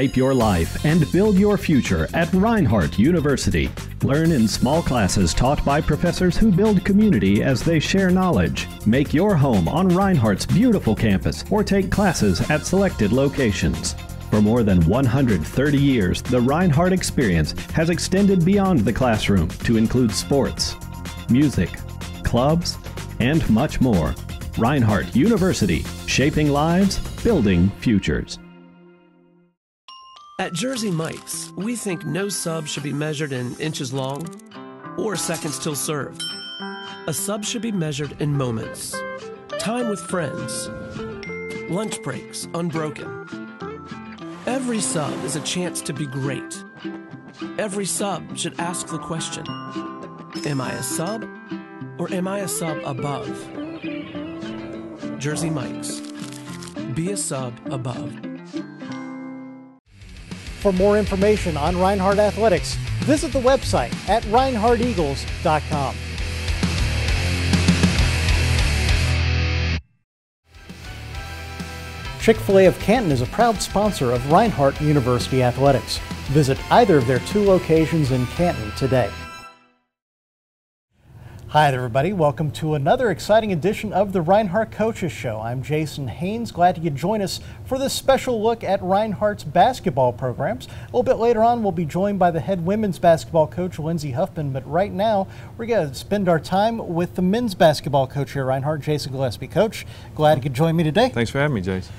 Shape your life and build your future at Reinhardt University. Learn in small classes taught by professors who build community as they share knowledge. Make your home on Reinhardt's beautiful campus or take classes at selected locations. For more than 130 years, the Reinhardt experience has extended beyond the classroom to include sports, music, clubs, and much more. Reinhardt University, shaping lives, building futures. At Jersey Mike's, we think no sub should be measured in inches long or seconds till served. A sub should be measured in moments, time with friends, lunch breaks unbroken. Every sub is a chance to be great. Every sub should ask the question Am I a sub or am I a sub above? Jersey Mike's. Be a sub above. For more information on Reinhardt Athletics, visit the website at reinhardteagles.com. Chick fil A of Canton is a proud sponsor of Reinhardt University Athletics. Visit either of their two locations in Canton today. Hi there, everybody. Welcome to another exciting edition of the Reinhardt Coaches Show. I'm Jason Hanes. Glad you could join us for this special look at Reinhardt's basketball programs. A little bit later on, we'll be joined by the head women's basketball coach, Lindsey Huffman. But right now, we're going to spend our time with the men's basketball coach here, Reinhardt, Jason Gillespie. Coach, glad you could join me today. Thanks for having me, Jason.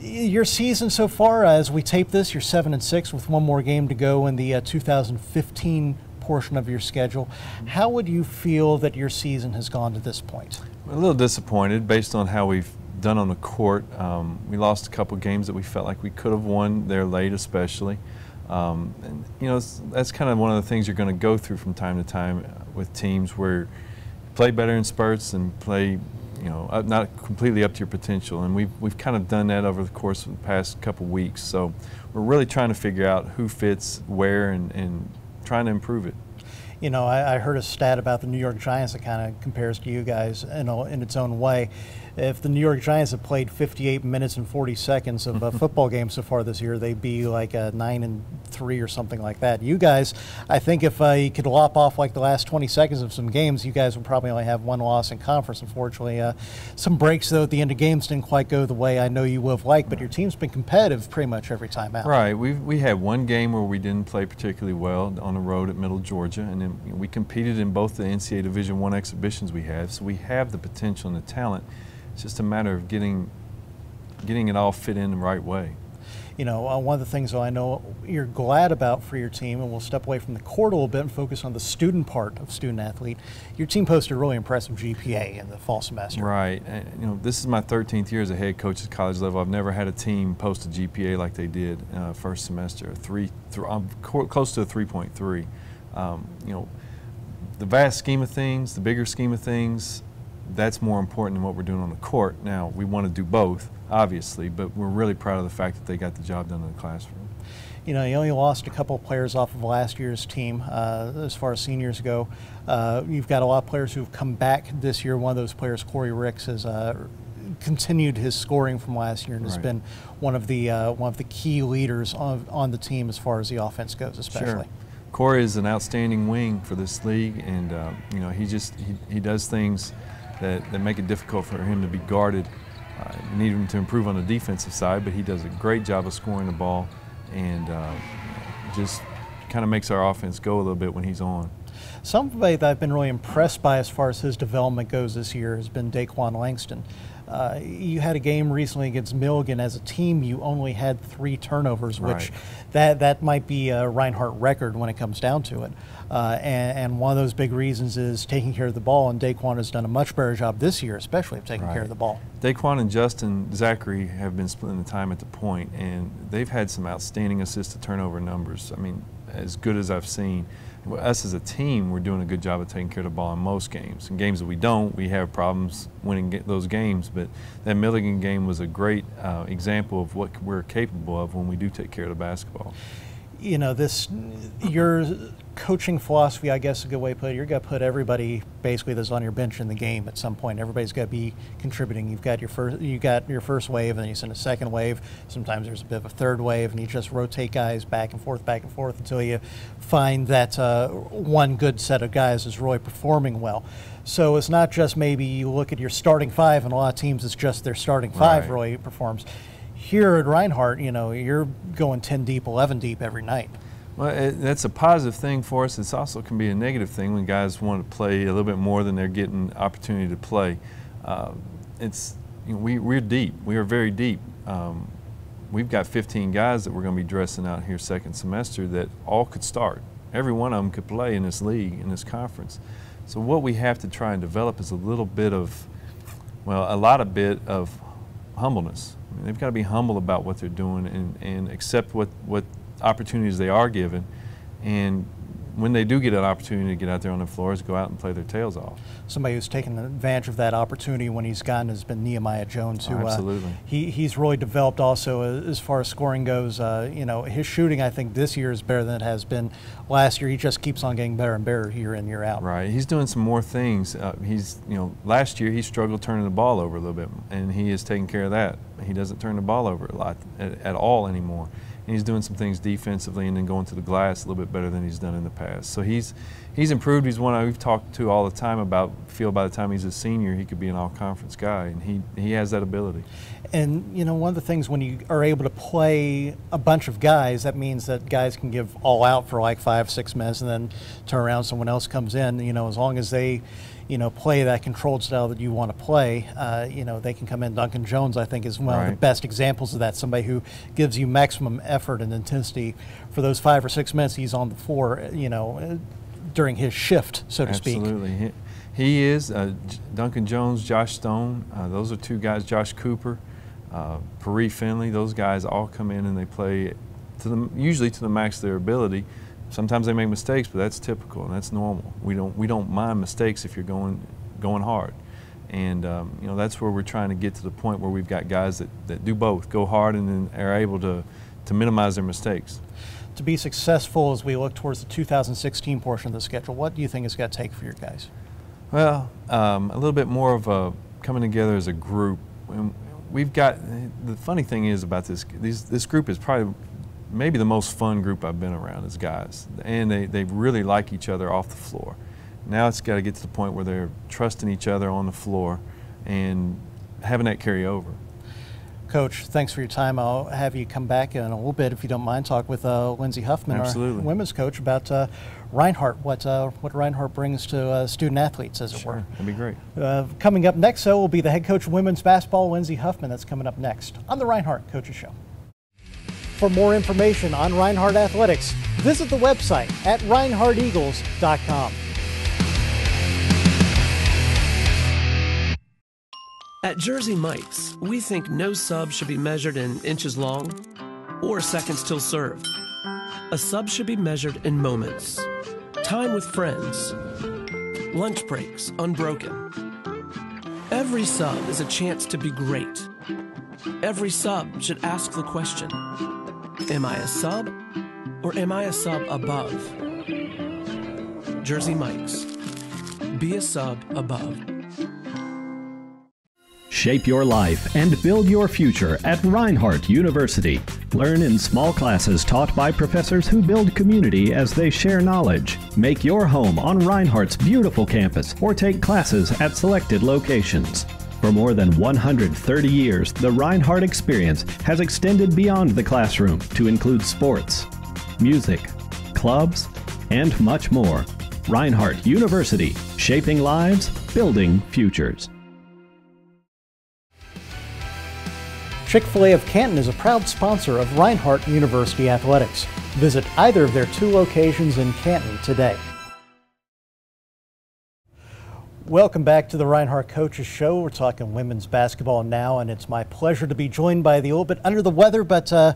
Your season so far, as we tape this, you're seven and six with one more game to go in the uh, 2015 portion of your schedule. How would you feel that your season has gone to this point? a little disappointed based on how we've done on the court. Um, we lost a couple games that we felt like we could have won there late, especially. Um, and you know that's kind of one of the things you're going to go through from time to time with teams where you play better in spurts and play you know up, not completely up to your potential and we've, we've kind of done that over the course of the past couple weeks so we're really trying to figure out who fits where and, and trying to improve it. You know, I, I heard a stat about the New York Giants that kind of compares to you guys in, a, in its own way if the New York Giants have played 58 minutes and 40 seconds of a football game so far this year, they'd be like a nine and three or something like that. You guys, I think if uh, you could lop off like the last 20 seconds of some games, you guys would probably only have one loss in conference. Unfortunately, uh, some breaks though at the end of games didn't quite go the way I know you would have liked, but your team's been competitive pretty much every time out. Right. We we had one game where we didn't play particularly well on the road at Middle Georgia, and then we competed in both the NCAA Division One exhibitions we have. So we have the potential and the talent. It's just a matter of getting getting it all fit in the right way. You know, uh, one of the things I know you're glad about for your team, and we'll step away from the court a little bit and focus on the student part of student athlete. Your team posted a really impressive GPA in the fall semester. Right. And, you know, this is my 13th year as a head coach at college level. I've never had a team post a GPA like they did uh, first semester. Three, th I'm close to a 3.3. Um, you know, the vast scheme of things, the bigger scheme of things, that's more important than what we're doing on the court. Now, we want to do both, obviously, but we're really proud of the fact that they got the job done in the classroom. You know, you only lost a couple of players off of last year's team uh, as far as seniors go. Uh, you've got a lot of players who've come back this year. One of those players, Corey Ricks, has uh, continued his scoring from last year and right. has been one of the uh, one of the key leaders on, on the team as far as the offense goes, especially. Sure. Corey is an outstanding wing for this league, and uh, you know he just he, he does things that, that make it difficult for him to be guarded. Uh, need him to improve on the defensive side, but he does a great job of scoring the ball and uh, just kind of makes our offense go a little bit when he's on. Somebody that I've been really impressed by as far as his development goes this year has been Daquan Langston. Uh, you had a game recently against Milligan. As a team, you only had three turnovers, which right. that that might be a Reinhardt record when it comes down to it. Uh, and, and, one of those big reasons is taking care of the ball, and Daquan has done a much better job this year, especially of taking right. care of the ball. Daquan and Justin Zachary have been splitting the time at the point, and they've had some outstanding assist to turnover numbers. I mean, as good as I've seen us as a team, we're doing a good job of taking care of the ball in most games. In games that we don't, we have problems winning those games. But that Milligan game was a great uh, example of what we're capable of when we do take care of the basketball. you know, this, your coaching philosophy, I guess is a good way to put it. You're going to put everybody basically that's on your bench in the game at some point. Everybody's got to be contributing. You've got your first, you got your first wave, and then you send a second wave. Sometimes there's a bit of a third wave, and you just rotate guys back and forth, back and forth until you find that uh, one good set of guys is really performing well. So it's not just maybe you look at your starting five, and a lot of teams it's just their starting five Right. really performs. Here at Reinhardt, you know, you're going 10 deep, 11 deep every night. Well, it, that's a positive thing for us. It also can be a negative thing when guys want to play a little bit more than they're getting opportunity to play. Uh, it's you know, we we're deep. We are very deep. Um, we've got 15 guys that we're going to be dressing out here second semester that all could start. Every one of them could play in this league in this conference. So what we have to try and develop is a little bit of, well, a lot of bit of humbleness. I mean, they've got to be humble about what they're doing and, and accept what, what opportunities they are given. And when they do get an opportunity to get out there on the floors, go out and play their tails off. Somebody who's taken advantage of that opportunity when he's gotten has been Nehemiah Jones, who Absolutely. Uh, he, he's really developed also uh, as far as scoring goes. Uh, you know, his shooting I think this year is better than it has been last year. He just keeps on getting better and better year in year out. Right. He's doing some more things. Uh, he's, you know, last year he struggled turning the ball over a little bit, and he is taking care of that. He doesn't turn the ball over a lot at, at all anymore. And he's doing some things defensively and then going to the glass a little bit better than he's done in the past. So he's he's improved. He's one we've talked to all the time about. Feel by the time he's a senior, he could be an all-conference guy, and he he has that ability. And you know, one of the things when you are able to play a bunch of guys, that means that guys can give all out for like five, six minutes, and then turn around, someone else comes in. You know, as long as they, you know, play that controlled style that you want to play, uh, you know, they can come in. Duncan Jones, I think, is one of the best examples of that. Somebody who gives you maximum effort and intensity for those five or six minutes he's on the floor. You know, uh, during his shift, so to speak. Absolutely. He, he is. Uh, Duncan Jones, Josh Stone, uh, those are two guys, Josh Cooper, uh, Paree Finley, those guys all come in and they play to the, usually to the max of their ability. Sometimes they make mistakes, but that's typical and that's normal. We don't, we don't mind mistakes if you're going, going hard. And um, you know that's where we're trying to get to the point where we've got guys that, that do both, go hard and then are able to, to minimize their mistakes. To be successful as we look towards the 2016 portion of the schedule, what do you think it's got to take for your guys? Well, um, a little bit more of a coming together as a group. And We've got the funny thing is about this these, this group is probably maybe the most fun group I've been around is guys, and they, they really like each other off the floor. Now it's got to get to the point where they're trusting each other on the floor and having that carry over. Coach, thanks for your time. I'll have you come back in a little bit, if you don't mind, talk with uh, Lindsay Huffman, Absolutely. our women's coach, about uh, Reinhardt, what uh, what Reinhardt brings to uh, student athletes, as it were. that'd be great. Uh, coming up next, though, will be the head coach of women's basketball, Lindsay Huffman. That's coming up next on the Reinhardt Coaches Show. For more information on Reinhardt Athletics, visit the website at reinhardteagles.com. At Jersey Mike's, we think no sub should be measured in inches long or seconds till served. A sub should be measured in moments, time with friends, lunch breaks unbroken. Every sub is a chance to be great. Every sub should ask the question Am I a sub or am I a sub above? Jersey Mike's. Be a sub above. Shape your life and build your future at Reinhardt University. Learn in small classes taught by professors who build community as they share knowledge. Make your home on Reinhardt's beautiful campus or take classes at selected locations. For more than 130 years, the Reinhardt experience has extended beyond the classroom to include sports, music, clubs, and much more. Reinhardt University, shaping lives, building futures. Chick fil A of Canton is a proud sponsor of Reinhardt University Athletics. Visit either of their two locations in Canton today. Welcome back to the Reinhardt Coaches Show. We're talking women's basketball now, and it's my pleasure to be joined by the a little bit under the weather, but uh,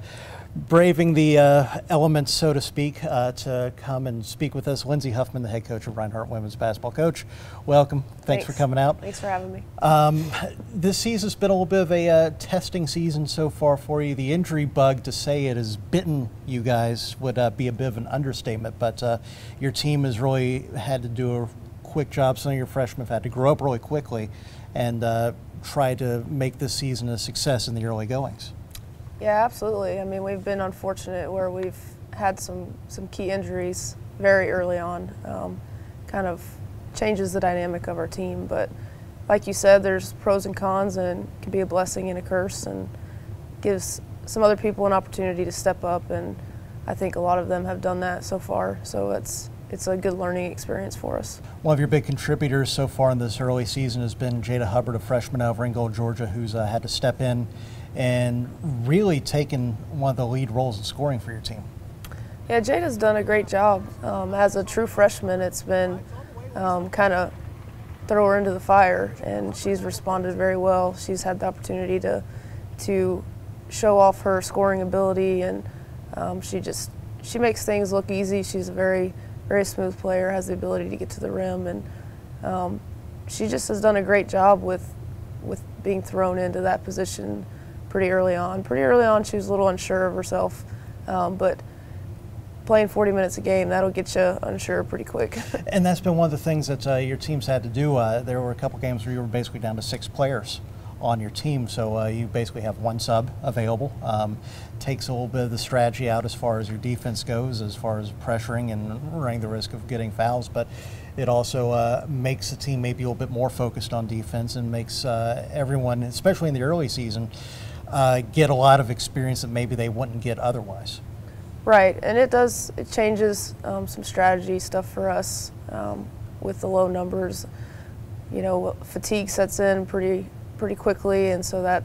braving the uh, elements, so to speak, uh, to come and speak with us. Lindsey Huffman, the head coach of Reinhardt Women's Basketball Coach. Welcome. Thanks, Thanks. for coming out. Thanks for having me. Um, this season's been a little bit of a uh, testing season so far for you. The injury bug, to say it has bitten you guys, would uh, be a bit of an understatement, but uh, your team has really had to do a quick job. Some of your freshmen have had to grow up really quickly and uh, try to make this season a success in the early goings. Yeah, absolutely. I mean, we've been unfortunate where we've had some, some key injuries very early on. Um, kind of changes the dynamic of our team. But like you said, there's pros and cons, and can be a blessing and a curse, and gives some other people an opportunity to step up. And I think a lot of them have done that so far. So it's it's a good learning experience for us. One of your big contributors so far in this early season has been Jada Hubbard, a freshman out of Ringgold, Georgia, who's uh, had to step in and really taken one of the lead roles in scoring for your team. Yeah, Jada's done a great job. Um, as a true freshman, it's been um, kind of throw her into the fire, and she's responded very well. She's had the opportunity to to show off her scoring ability, and um, she just she makes things look easy. She's a very very smooth player, has the ability to get to the rim, and um, she just has done a great job with with being thrown into that position pretty early on. Pretty early on, she was a little unsure of herself, um, but playing 40 minutes a game, that'll get you unsure pretty quick. and that's been one of the things that uh, your team's had to do. Uh, there were a couple games where you were basically down to six players on your team, so uh, you basically have one sub available. Um, takes a little bit of the strategy out as far as your defense goes, as far as pressuring and running the risk of getting fouls, but it also uh, makes the team maybe a little bit more focused on defense and makes uh, everyone, especially in the early season, uh, get a lot of experience that maybe they wouldn't get otherwise. Right, and it does, it changes um, some strategy stuff for us um, with the low numbers. You know, fatigue sets in pretty pretty quickly, and so that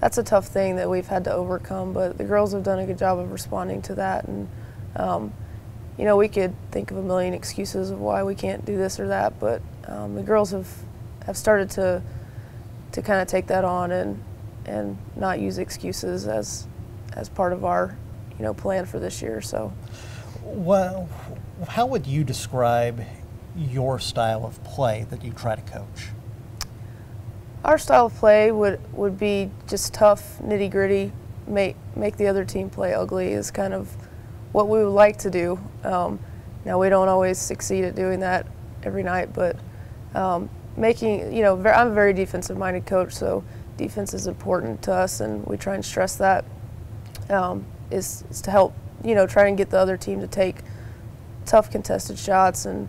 that's a tough thing that we've had to overcome. But the girls have done a good job of responding to that, and um, you know, we could think of a million excuses of why we can't do this or that, but um, the girls have have started to to kind of take that on and and not use excuses as as part of our you know plan for this year. So, well, how would you describe your style of play that you try to coach? Our style of play would would be just tough, nitty gritty, make make the other team play ugly is kind of what we would like to do. Um, now we don't always succeed at doing that every night, but um, making you know I'm a very defensive minded coach, so defense is important to us, and we try and stress that. Um, is, is to help you know try and get the other team to take tough contested shots, and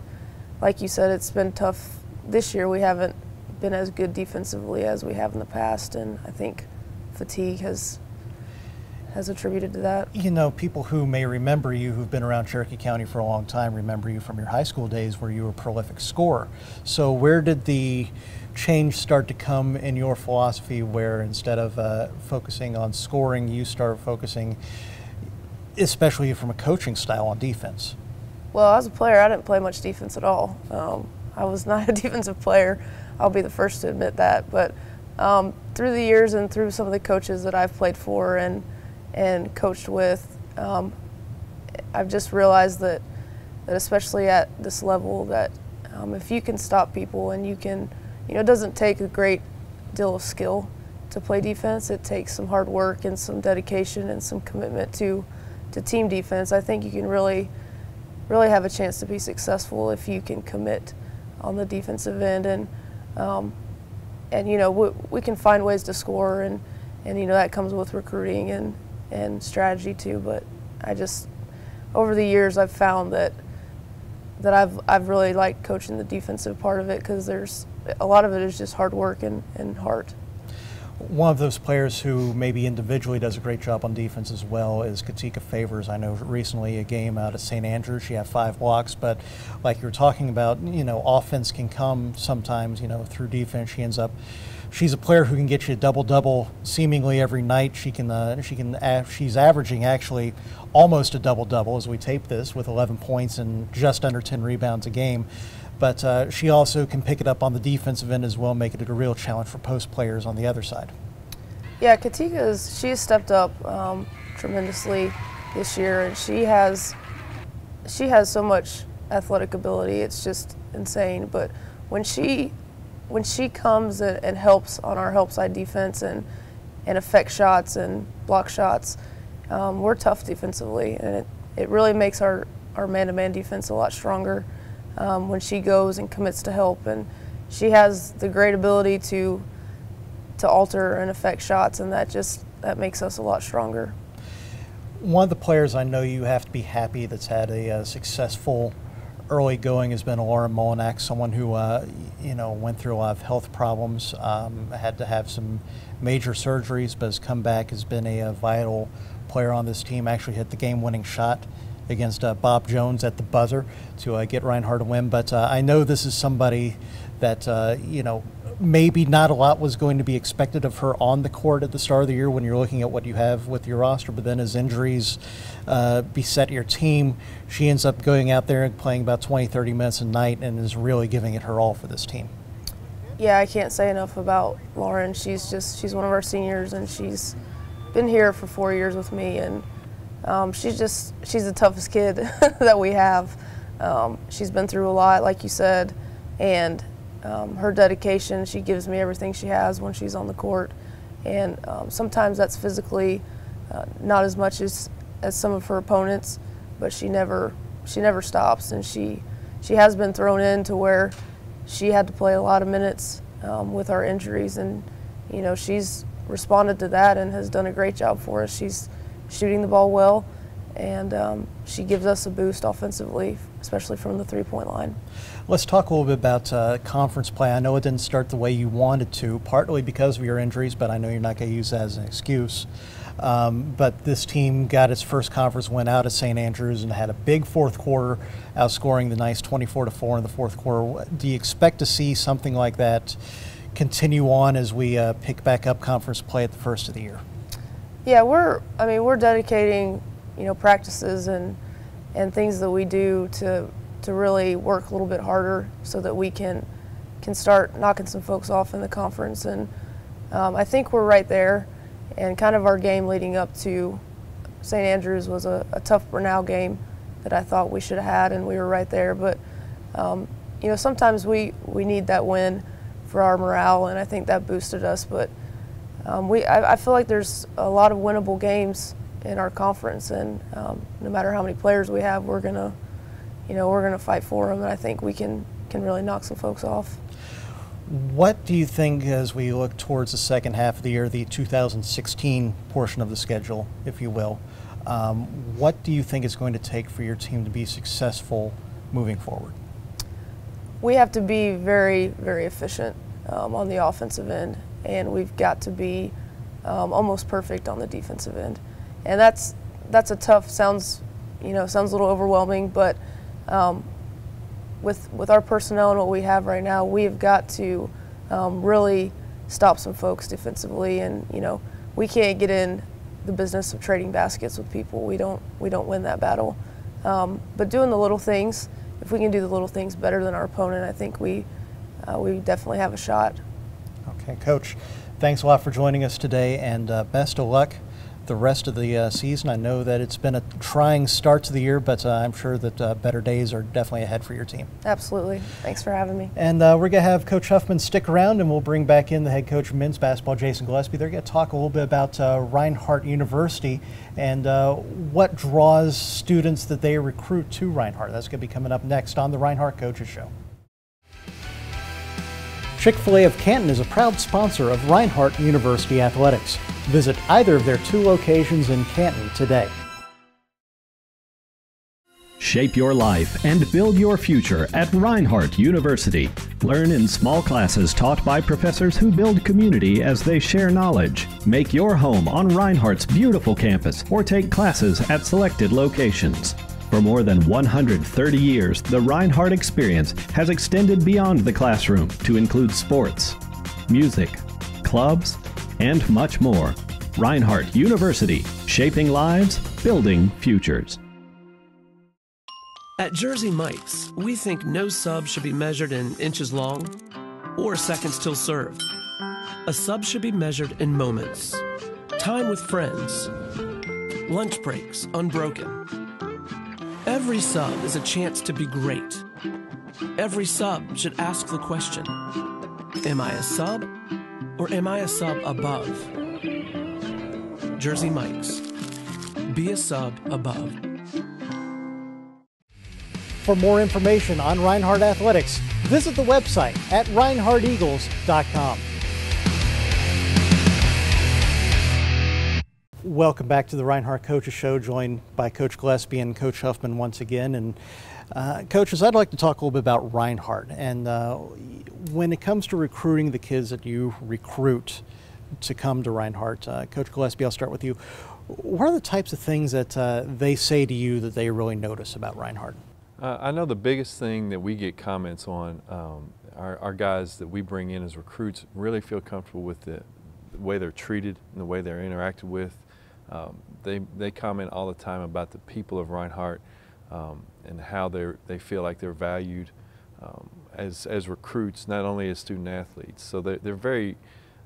like you said, it's been tough this year. We haven't been as good defensively as we have in the past, and I think fatigue has has attributed to that. You know, people who may remember you who've been around Cherokee County for a long time remember you from your high school days where you were a prolific scorer. So where did the change start to come in your philosophy where instead of uh, focusing on scoring, you start focusing, especially from a coaching style, on defense? Well, as a player, I didn't play much defense at all. Um, I was not a defensive player. I'll be the first to admit that. But um, through the years and through some of the coaches that I've played for and and coached with, um, I've just realized that that especially at this level, that um, if you can stop people and you can you know, it doesn't take a great deal of skill to play defense. It takes some hard work and some dedication and some commitment to to team defense. I think you can really really have a chance to be successful if you can commit on the defensive end and um, and you know we, we can find ways to score and and you know that comes with recruiting and and strategy too. But I just over the years I've found that that I've I've really liked coaching the defensive part of it because there's a lot of it is just hard work and, and heart. One of those players who maybe individually does a great job on defense as well is Katika Favors. I know recently a game out of St. Andrews, she had five blocks, but like you were talking about, you know, offense can come sometimes, you know, through defense. She ends up she's a player who can get you a double double seemingly every night. She can uh, she can uh, she's averaging actually almost a double double as we tape this with 11 points and just under 10 rebounds a game. But uh, she also can pick it up on the defensive end as well, making it a real challenge for post players on the other side. Yeah, Katika is she has stepped up. Um, tremendously this year, and she has she has so much athletic ability. It's just insane. But when she when she comes and, helps on our help side defense and and affect shots and block shots, um, we're tough defensively, and it, it really makes our our man-to-man defense a lot stronger um, when she goes and commits to help. And she has the great ability to to alter and affect shots, and that just that makes us a lot stronger. One of the players I know you have to be happy that's had a, uh, successful early going has been Laura Molinak, someone who uh, you know went through a lot of health problems, um, had to have some major surgeries, but has come back, has been a, a vital player on this team. Actually hit the game-winning shot against uh, Bob Jones at the buzzer to uh, get Reinhardt a win. But uh, I know this is somebody that you know maybe not a lot was going to be expected of her on the court at the start of the year when you're looking at what you have with your roster. But then as injuries uh, beset your team, she ends up going out there and playing about 20, 30 minutes a night and is really giving it her all for this team. Yeah, I can't say enough about Lauren. She's just she's one of our seniors and she's been here for four years with me and um, she's just she's the toughest kid that we have. Um, she's been through a lot, like you said, and um, her dedication. She gives me everything she has when she's on the court, and um, sometimes that's physically uh, not as much as as some of her opponents, but she never she never stops, and she she has been thrown in to where she had to play a lot of minutes um, with our injuries, and you know she's responded to that and has done a great job for us. She's shooting the ball well, and um, she gives us a boost offensively, especially from the three-point line. Let's talk a little bit about uh, conference play. I know it didn't start the way you wanted to, partly because of your injuries, but I know you're not going to use that as an excuse. Um, but this team got its first conference win out at St. Andrews and had a big fourth quarter, outscoring the Knights 24 to 4 in the fourth quarter. Do you expect to see something like that continue on as we uh, pick back up conference play at the first of the year? Yeah, we're. I mean, we're dedicating, you know, practices and and things that we do to to really work a little bit harder so that we can can start knocking some folks off in the conference. And um, I think we're right there. And kind of our game leading up to St. Andrews was a, a tough Brenau game that I thought we should have had, and we were right there. But um, you know, sometimes we we need that win for our morale, and I think that boosted us. But um, we I, I, feel like there's a lot of winnable games in our conference, and um, no matter how many players we have, we're gonna you know, we're going to fight for them, and I think we can can really knock some folks off. What do you think as we look towards the second half of the year, the 2016 portion of the schedule, if you will? Um, what do you think it's going to take for your team to be successful moving forward? We have to be very, very efficient um, on the offensive end, and we've got to be um, almost perfect on the defensive end. And that's that's a tough sounds, you know, sounds a little overwhelming, but um, with with our personnel and what we have right now, we've got to um, really stop some folks defensively, and you know we can't get in the business of trading baskets with people. We don't we don't win that battle. Um, but doing the little things, if we can do the little things better than our opponent, I think we uh, we definitely have a shot. Okay, Coach. Thanks a lot for joining us today, and uh, best of luck the rest of the uh, season. I know that it's been a trying start to the year, but uh, I'm sure that uh, better days are definitely ahead for your team. Absolutely. Thanks for having me. And uh, we're going to have Coach Huffman stick around, and we'll bring back in the head coach of men's basketball, Jason Gillespie. They're going to talk a little bit about uh, Reinhardt University and uh, what draws students that they recruit to Reinhardt. That's going to be coming up next on the Reinhardt Coaches Show. Chick fil A of Canton is a proud sponsor of Reinhardt University Athletics. Visit either of their two locations in Canton today. Shape your life and build your future at Reinhardt University. Learn in small classes taught by professors who build community as they share knowledge. Make your home on Reinhardt's beautiful campus or take classes at selected locations. For more than 130 years, the Reinhardt experience has extended beyond the classroom to include sports, music, clubs, and much more. Reinhardt University, shaping lives, building futures. At Jersey Mike's, we think no sub should be measured in inches long or seconds till served. A sub should be measured in moments, time with friends, lunch breaks unbroken. Every sub is a chance to be great. Every sub should ask the question Am I a sub or am I a sub above? Jersey Mike's. Be a sub above. For more information on Reinhardt Athletics, visit the website at reinhardteagles.com. Welcome back to the Reinhardt Coaches Show, joined by Coach Gillespie and Coach Huffman once again. And uh, coaches, I'd like to talk a little bit about Reinhardt. And uh, when it comes to recruiting the kids that you recruit to come to Reinhardt, uh, Coach Gillespie, I'll start with you. What are the types of things that uh, they say to you that they really notice about Reinhardt? Uh, I know the biggest thing that we get comments on, um, our, our, guys that we bring in as recruits really feel comfortable with the, the way they're treated and the way they're interacted with. Um, they, they comment all the time about the people of Reinhardt um, and how they they feel like they're valued um, as, as recruits, not only as student athletes. So they're, they're very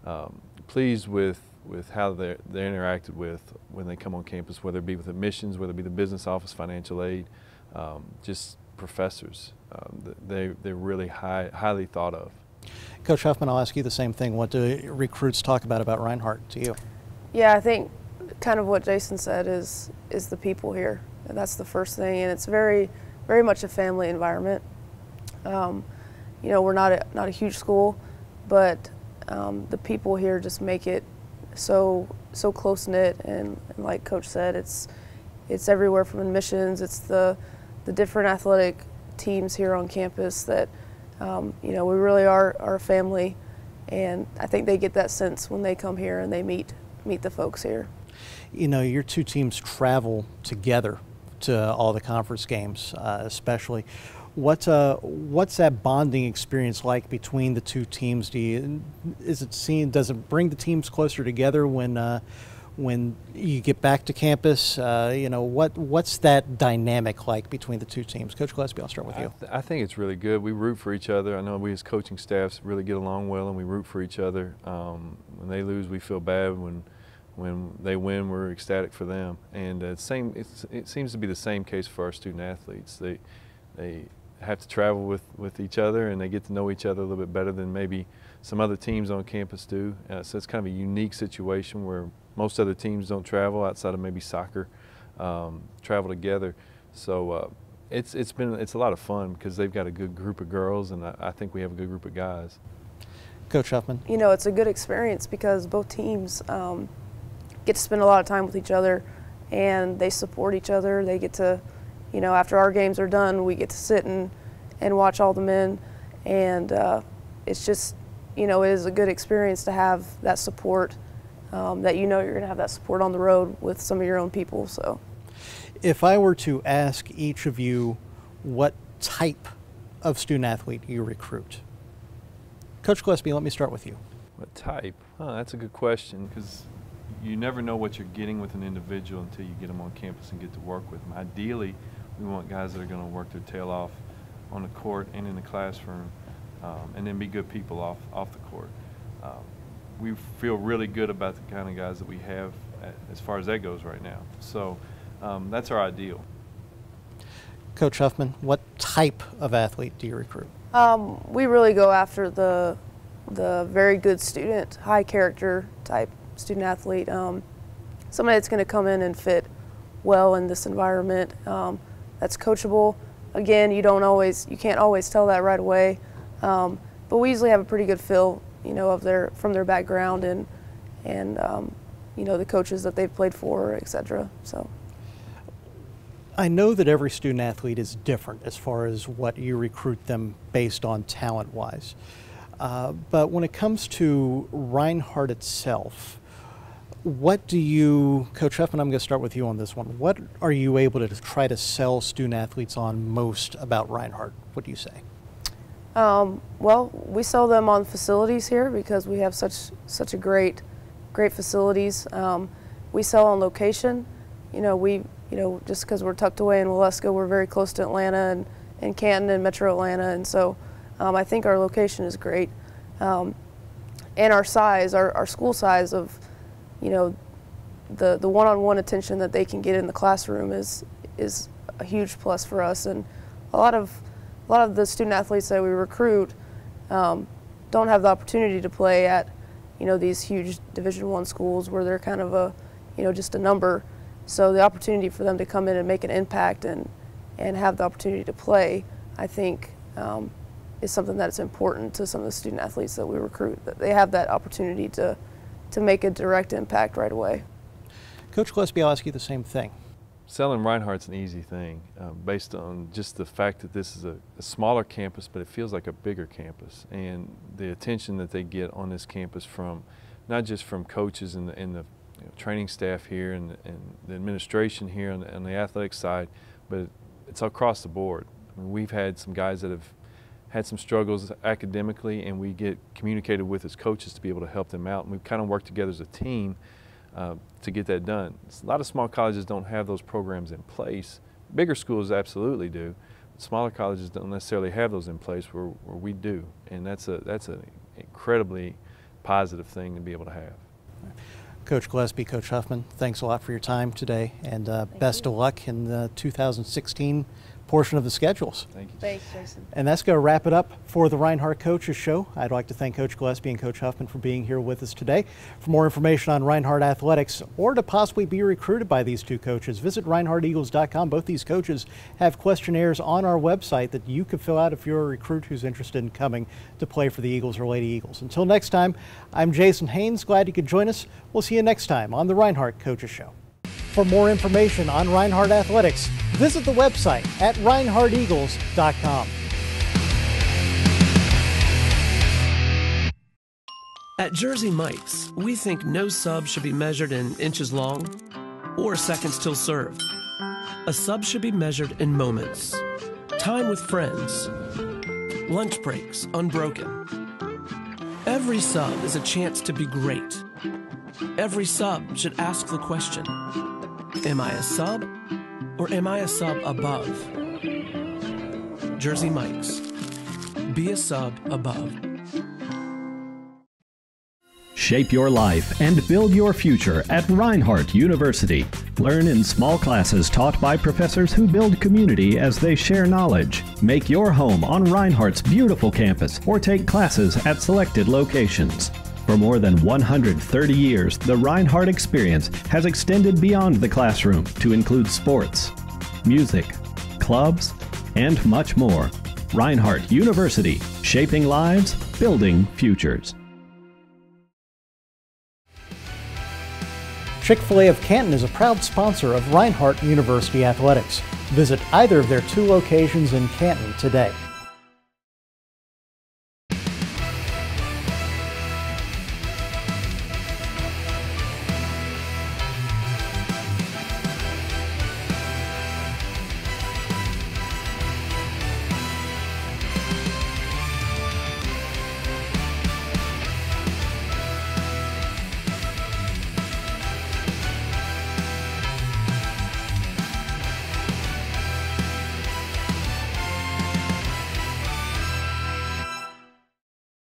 um, pleased with, with how they're, they're interacted with when they come on campus, whether it be with admissions, whether it be the business office, financial aid, um, just professors. Um, they, they're really high, highly thought of. Coach Huffman, I'll ask you the same thing. What do recruits talk about about Reinhardt to you? Yeah, I think kind of what Jason said is is the people here. And that's the first thing, and it's very very much a family environment. Um, you know, we're not a, not a huge school, but um, the people here just make it so so close knit. And, and, like Coach said, it's it's everywhere from admissions. It's the the different athletic teams here on campus that um, you know we really are, a family, and I think they get that sense when they come here and they meet meet the folks here you know, your two teams travel together to all the conference games, uh, especially. What, uh, what's that bonding experience like between the two teams? Do you, is it seen, does it bring the teams closer together when, uh, when you get back to campus? Uh, you know, what, what's that dynamic like between the two teams? Coach Gillespie, I'll start with you. I, th I, think it's really good. We root for each other. I know we as coaching staffs really get along well and we root for each other. Um, when they lose, we feel bad. When when they win, we're ecstatic for them. And uh, same, it seems to be the same case for our student athletes. They, they have to travel with, with each other and they get to know each other a little bit better than maybe some other teams on campus do. Uh, so it's kind of a unique situation where most other teams don't travel outside of maybe soccer, um, travel together. So uh, it's, it's been, it's a lot of fun because they've got a good group of girls and I, I think we have a good group of guys. Coach Huffman. You know, it's a good experience because both teams, um, get to spend a lot of time with each other and they support each other. They get to, you know, after our games are done, we get to sit and, and watch all the men. And uh, it's just, you know, it is a good experience to have that support um, that you know you're going to have that support on the road with some of your own people. So, if I were to ask each of you what type of student athlete you recruit, Coach Gillespie, let me start with you. What type? Oh, that's a good question because you never know what you're getting with an individual until you get them on campus and get to work with them. Ideally, we want guys that are going to work their tail off on the court and in the classroom, um, and then be good people off off the court. Um, we feel really good about the kind of guys that we have as far as that goes right now. So um, that's our ideal. Coach Huffman, what type of athlete do you recruit? Um, we really go after the the very good student, high character type student athlete, um, somebody that's going to come in and fit well in this environment. Um, that's coachable. Again, you don't always, you can't always tell that right away, um, but we usually have a pretty good feel, you know, of their from their background and and um, you know the coaches that they've played for, etc. So. I know that every student athlete is different as far as what you recruit them based on talent wise. Uh, but when it comes to Reinhardt itself, what do you, Coach Huffman, I'm going to start with you on this one. What are you able to try to sell student athletes on most about Reinhardt? What do you say? Um, well, we sell them on facilities here because we have such such a great, great facilities. Um, we sell on location. You know, we you know just because we're tucked away in Waleska, we're very close to Atlanta and, and Canton and Metro Atlanta, and so um, I think our location is great. Um, and our size, our, our school size of you know, the the one-on-one attention that they can get in the classroom is is a huge plus for us. And a lot of a lot of the student athletes that we recruit um, don't have the opportunity to play at you know these huge Division One schools where they're kind of a you know just a number. So the opportunity for them to come in and make an impact and and have the opportunity to play, I think. Um, is something that's important to some of the student athletes that we recruit. That they have that opportunity to, to make a direct impact right away. Coach Gillespie, I'll ask you the same thing. Selling Reinhardt's an easy thing um, based on just the fact that this is a, a, smaller campus, but it feels like a bigger campus. And the attention that they get on this campus from not just from coaches and the, and the you know, training staff here and, and, the administration here on the, on the athletic side, but it's across the board. I mean, we've had some guys that have had some struggles academically, and we get communicated with as coaches to be able to help them out. And we kind of work together as a team uh, to get that done. A lot of small colleges don't have those programs in place. Bigger schools absolutely do. Smaller colleges don't necessarily have those in place where, where we do, and that's a that's an incredibly positive thing to be able to have. Coach Gillespie, Coach Huffman, thanks a lot for your time today, and uh, best you. of luck in the 2016 portion of the schedules. Thank you. Thanks, Jason. And that's going to wrap it up for the Reinhardt Coaches Show. I'd like to thank Coach Gillespie and Coach Huffman for being here with us today. For more information on Reinhardt Athletics or to possibly be recruited by these two coaches, visit ReinhardtEagles.com. Both these coaches have questionnaires on our website that you can fill out if you're a recruit who's interested in coming to play for the Eagles or Lady Eagles. Until next time, I'm Jason Hanes. Glad you could join us. We'll see you next time on the Reinhardt Coaches Show. For more information on Reinhardt Athletics, visit the website at ReinhardtEagles.com. At Jersey Mike's, we think no sub should be measured in inches long or seconds till served. A sub should be measured in moments, time with friends, lunch breaks unbroken. Every sub is a chance to be great. Every sub should ask the question Am I a sub or am I a sub above? Jersey Mike's. Be a sub above. Shape your life and build your future at Reinhardt University. Learn in small classes taught by professors who build community as they share knowledge. Make your home on Reinhardt's beautiful campus or take classes at selected locations. For more than 130 years, the Reinhardt experience has extended beyond the classroom to include sports, music, clubs, and much more. Reinhardt University, shaping lives, building futures. Chick fil A of Canton is a proud sponsor of Reinhardt University Athletics. Visit either of their two locations in Canton today.